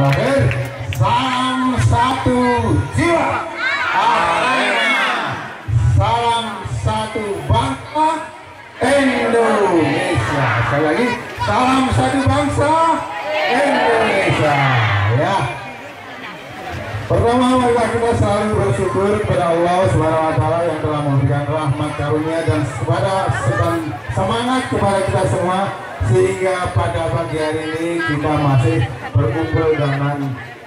Terakhir, salam satu jiwa. Salam satu bangsa Indonesia. Sekali lagi, salam satu bangsa Indonesia. Ya. Pertama marilah kita selalu bersyukur kepada Allah Subhanahu wa taala yang telah memberikan rahmat karunia dan kepada semangat kepada kita semua sehingga pada pagi hari ini kita masih berkumpul dengan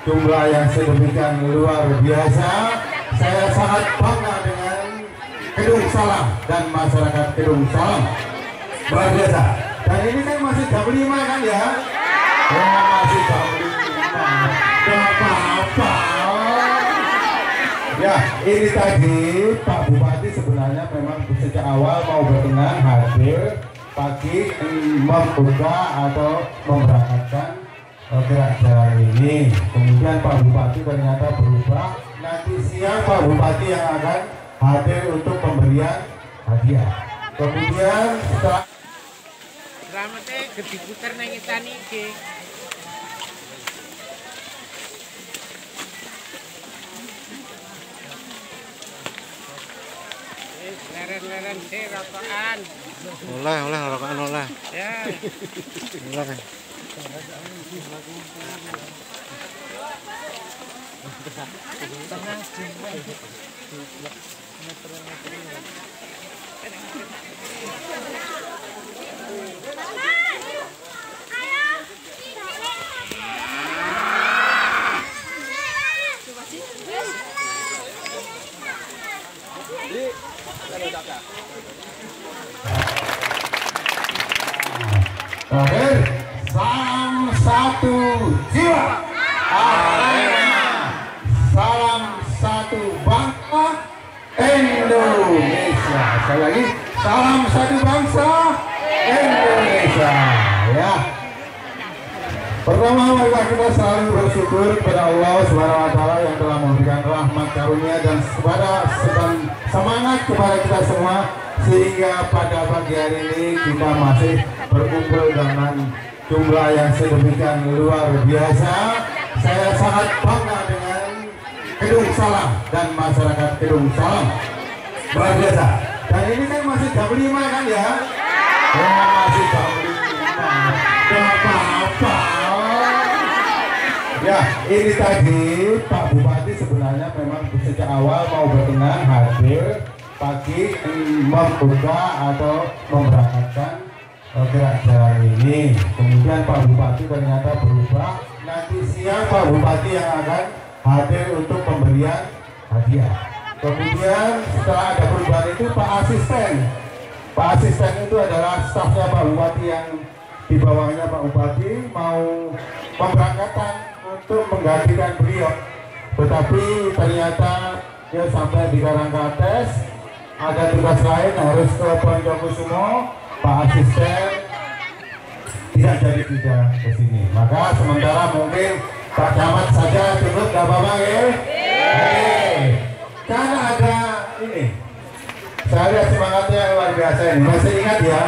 jumlah yang sedemikian luar biasa. Saya sangat bangga dengan Kedung Salam dan masyarakat Kedung Salam. Luar biasa. Dan ini kan masih jam 5 kan ya? Ya masih jam 5. Gak apa-apa. Ya, ini tadi Pak Bupati sebenarnya memang sejak awal mau berkenan hadir pagi membuka atau memberangkatkan gerak jalan ini. Kemudian Pak Bupati ternyata berubah. Nanti siang Pak Bupati yang akan hadir untuk pemberian hadiah. Kemudian setelah Selamatnya gede puter nang isan iki. leren-leren sih rokokan. Oleh, oleh, rokokan oleh. Ya. Oleh. Terakhir, Indonesia. Sekali lagi, salam satu bangsa Indonesia. Ya. Pertama, marilah kita selalu bersyukur kepada Allah Subhanahu wa yang telah memberikan rahmat karunia dan kepada semangat kepada kita semua sehingga pada pagi hari ini kita masih berkumpul dengan jumlah yang sedemikian luar biasa. Saya sangat bangga dengan Kedung Salam dan masyarakat Kedung Salam. Luar biasa. Dan ini kan masih jam 5 kan ya? Ya masih jam 5. Gak apa-apa. Ya, ini tadi Pak Bupati sebenarnya memang sejak awal mau berkenan hadir pagi membuka atau memberangkatkan gerak jalan ini. Kemudian Pak Bupati ternyata berubah. Nanti siang Pak Bupati yang akan hadir untuk pemberian hadiah. Kemudian setelah ada perubahan itu Pak Asisten. Pak Asisten itu adalah stafnya Pak Bupati yang di bawahnya Pak Bupati mau memberangkatkan untuk menggantikan beliau. Tetapi ternyata dia sampai di Karangkates ada tugas lain harus ke Poncokusumo Pak Asisten tidak jadi tidak ke sini. Maka sementara mungkin Pak Camat saja turut gak apa-apa ya? Karena ada ini. Saya lihat semangatnya luar biasa ini. Masih ingat ya?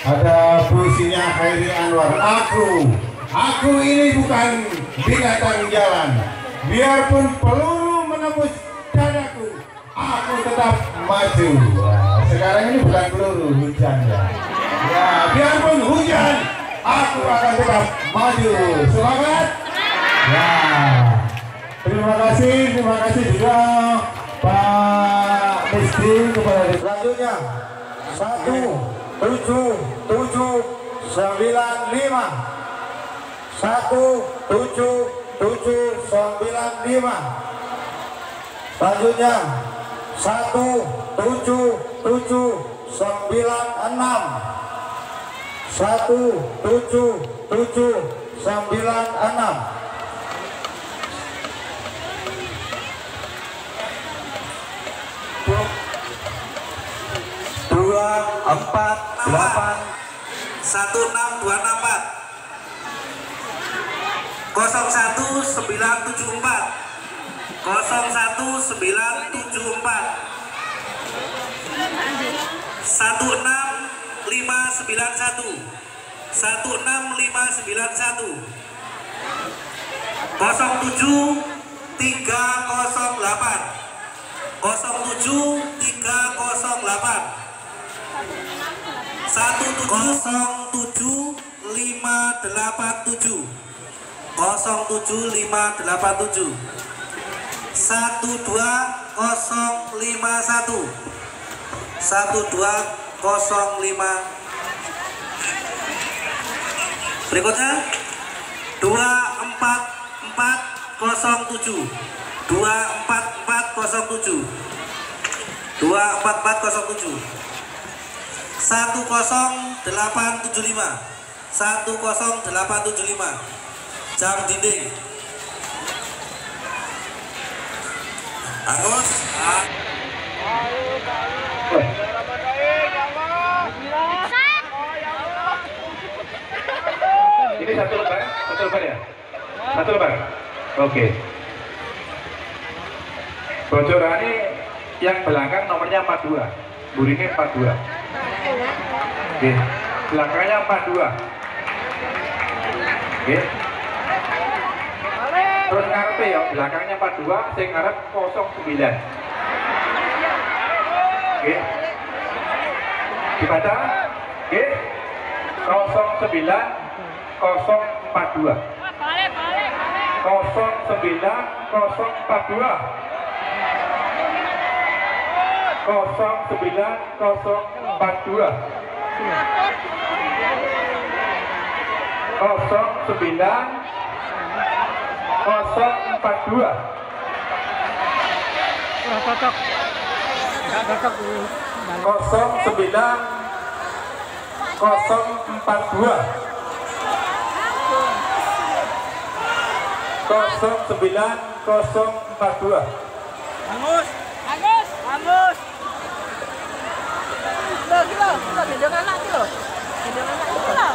Ada puisinya Khairi Anwar. Aku, aku ini bukan binatang jalan. Biarpun peluru menembus dadaku, aku tetap maju. Sekarang ini bukan peluru, hujan ya. Ya, biarpun hujan, aku akan tetap maju. Semangat! Ya, terima kasih, terima kasih juga Pak Misti kepada selanjutnya satu tujuh tujuh sembilan lima. Satu tujuh tujuh sembilan lima. Selanjutnya satu tujuh tujuh sembilan enam. Satu tujuh tujuh sembilan enam dua empat delapan satu enam dua enam empat. Kosong satu sembilan tujuh empat. Kosong satu sembilan tujuh empat satu enam lima sembilan satu. Satu enam lima sembilan satu 07 308 07 308 17 587 07587 12051 1205 berikutnya. 24407 24407 24407 10875 10875 jam dinding Agus. Ini satu lembar, satu lembar ya? Satu lembar. Oke. Bocorane yang belakang nomornya 42. Burine 42. Oke. Belakangnya 42. Oke. Terus ngarepe ya, belakangnya 42, sing ngarep 09. Oke. Dibaca? Oke. 09 042 09042 09042 09 042 09 042 09042 Agus! Agus! Gitu loh. Loh, gendong anak loh. Gendong anak loh.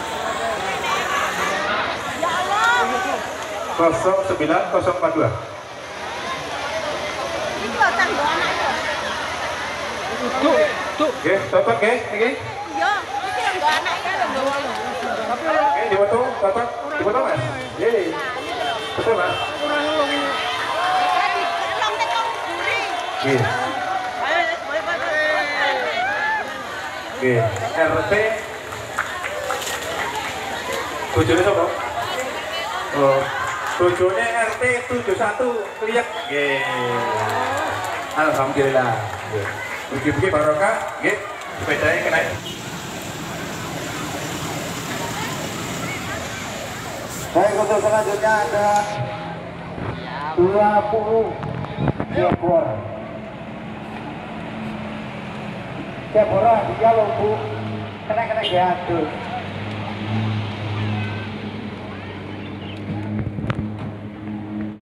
Ya Allah. 09042 Ini loh, tanggo anak itu. Oke, cocok ya, ini. Iya, ini tanggo anak itu loh. Oke, dipoto, cocok, dipoto mas. Yeay, betul mas. Tadi, tolong tekong guri. Oke, Ayo, RT. Tujuhnya siapa? Oh, tujuhnya RT 71 lihat. Oke. Alhamdulillah. Buki-buki barokah, oke. Sepedanya kena. Baik untuk selanjutnya ada 20 ekor. Deborah, dia lho bu, kena-kena diadus.